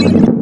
you.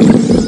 you